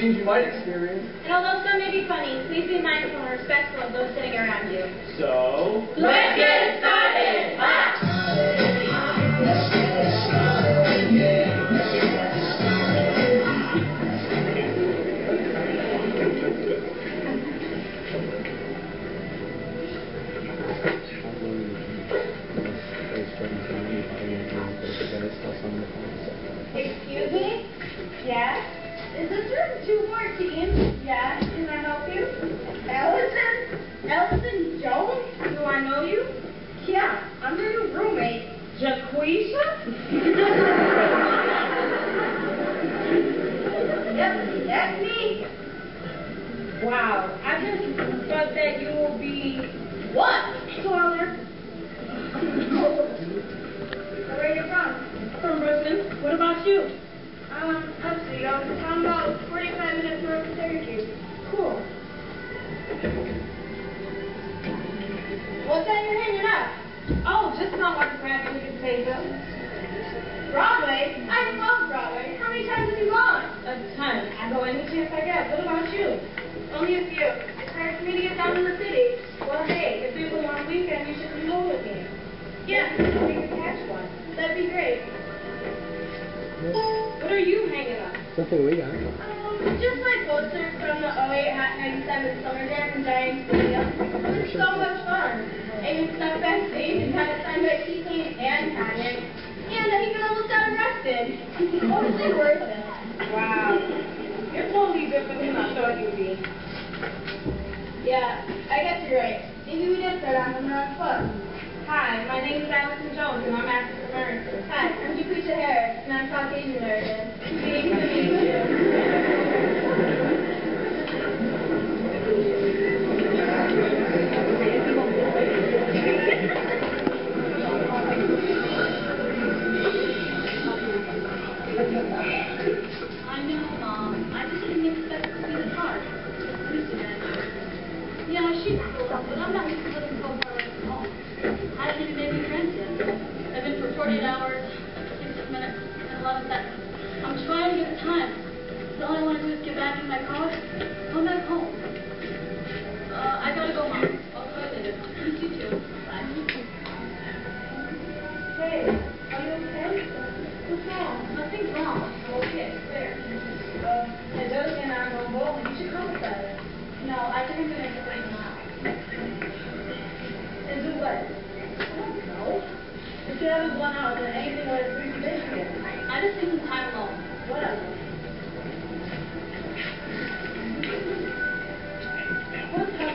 scenes you might experience. And although some may be funny, please be mindful and respectful of those sitting around you. So... Let's get started! Excuse me? Yes? Is this room 214? Yes. Can I help you? Ellison? Ellison Jones? Do I know you? Yeah, I'm your new roommate. Jaquisha? yep, that's me. Wow, I just thought that you will be what? Taller. Where are you from? From Brooklyn. What about you? I'm about 45 minutes north of Syracuse. Cool. What's that you're hanging up? Oh, just not like grabbing you could say so. Broadway? I love Broadway. How many times have you gone? A ton. I go any chance I get. What about you? Only a few. It's hard for me to get down in the city. Well, hey, if there's a long weekend, you should come home with me. Yeah, We could catch one. that'd be great. What are you hanging up? Something we got. Um, just my poster from the 08 Hot 97 Summer Jam in Giant Stadium. It was so much fun. And you stuck backstage and had it signed by Keith and Kanye. And I even almost got arrested. Totally worth it. Wow. You're totally different than I thought you'd be. Yeah, I guess you're right. Maybe we did start off on the wrong foot. Hi, my name is Allison Jones, and I'm African American. Hi, I'm Jaquisha Harris, and I'm Caucasian American. Pleased to meet you. Home. Uh, I gotta go, Mom. I'll call you too. Bye. Hey, are you okay? What's wrong? Nothing's wrong. I'm okay. There. Are going bowling. You should come. No, I. And do what? I don't know. If you then anything I just need some time alone. Whatever.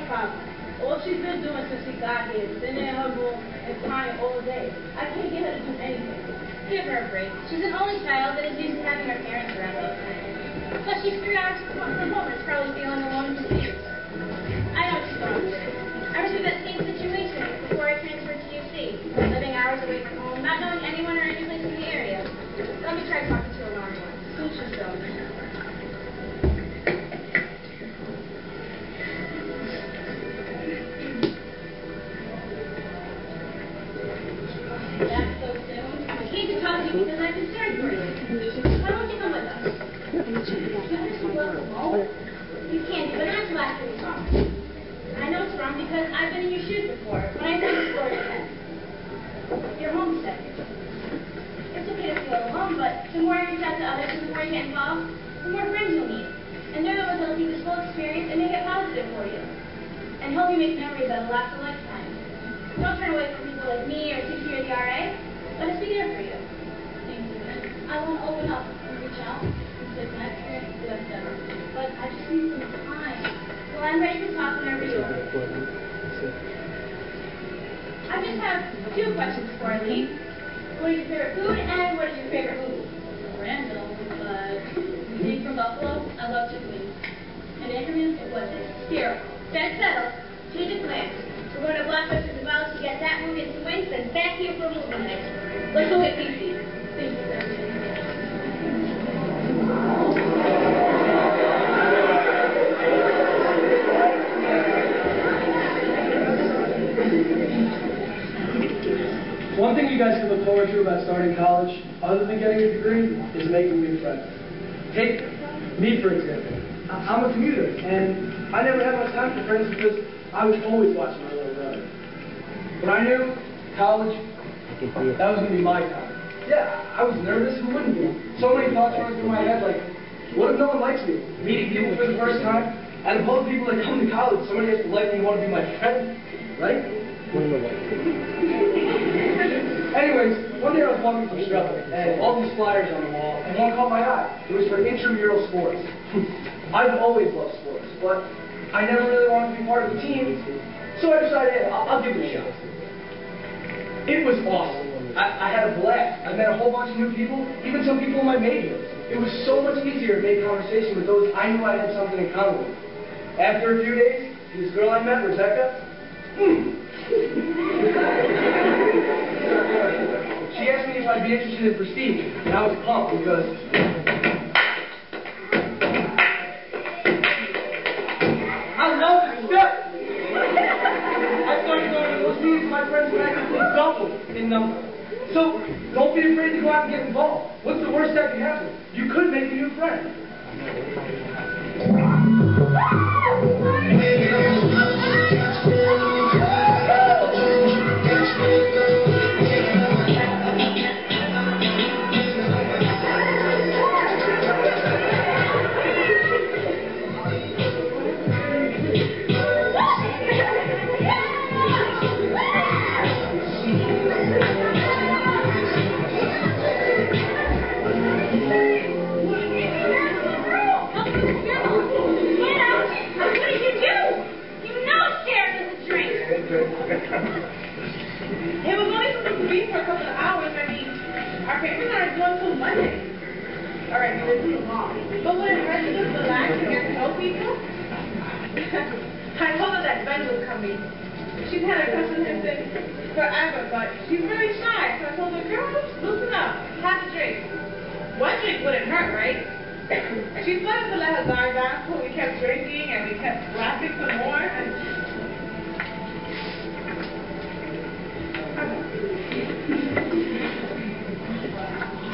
Problem? All she's been doing since she got here is sitting in her room and crying all day. I can't get her to do anything. Give her a break. She's an only child that is used to having her parents around all the time. Plus, she's three hours from home and is probably feeling alone and confused. I know she's going through. I was through that same situation before I transferred to UC, living hours away from home, not knowing anyone or any place in the area. Let me try talking to her. Scooch herself. That's I'm concerned for you. Why don't you come with us? You can't that's the last thing we talked. I know it's wrong because I've been in your shoes before, but I know you're Florida. You're homesick. It's okay to feel alone, but the more you reach out to others the more you get involved, the more friends you'll meet. And they're the ones that'll take this whole experience and make it positive for you. And help you make memories that'll last a lifetime. Don't turn away from people like me or CC or the RA. Let us be there for you. Thank you. And I want to open up and reach out and say my experience is that. But I just need some time. Well, I'm ready to talk whenever you are. I just have two questions for you, Lee. What is your favorite food and what is your favorite movie? Random, but being from Buffalo, I love chicken wings. And Anchorman, it was Here, that's settled. Change of plans. We're going to Blockbuster Develop to get that movie and some wings and back here for movie night. Let's go get guys can look forward to about starting college, other than getting a degree, is making new friends. Take me, for example. I'm a commuter, and I never had much time for friends because I was always watching my little brother. But I knew college, that was going to be my time. Yeah, I was nervous. Who wouldn't be? So many thoughts running through my head, like, what if no one likes me? Meeting people for the first time. And of all the people that come to college, somebody has to like me and want to be my friend, right? Anyways, one day I was walking through Strebel, and all these flyers on the wall, and one caught my eye. It was for intramural sports. I've always loved sports, but I never really wanted to be part of the team, so I decided, I'll, I'll give it a shot. It was awesome. I, I had a blast. I met a whole bunch of new people, even some people in my major. It was so much easier to make conversation with those I knew I had something in common with. After a few days, this girl I met, Rebecca, hmm. be interested in Prestige, and I was pumped because I love this stuff. I started going to meetings, my friends practically doubled in number. So don't be afraid to go out and get involved. What's the worst that can happen? You could make a new friend. Papers aren't until Monday. All right, so this is long. But hurt to relax and get to know people? I told her that Ben was coming. She's had a crush on him since forever, but she's really shy. So I told her, girl, loosen up. Have a drink. One drink wouldn't hurt, right? she started to let her guard down, so we kept drinking and we kept laughing some more. And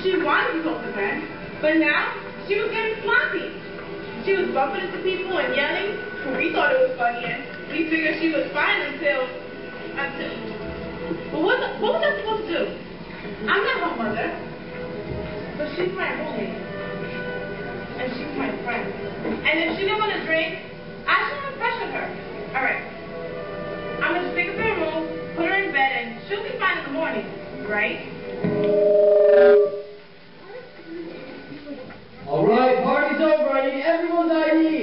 She wanted to talk to Ben, but now she was getting sloppy. She was bumping into people and yelling. We thought it was funny, and we figured she was fine until until. But what, what was I supposed to do? I'm not her mother, but she's my roommate, and she's my friend. And if she didn't want to drink, I shouldn't pressure her. All right, I'm gonna stick her in her room, put her in bed, and she'll be fine in the morning, right? everyone's ID.